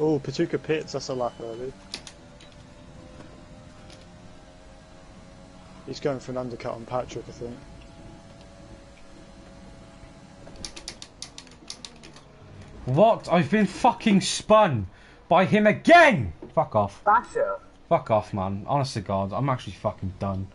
Oh, Patuka Pits, that's a lap early. He's going for an undercut on Patrick, I think. What? I've been fucking spun by him again! Fuck off. Basher. Fuck off, man. Honest to God, I'm actually fucking done.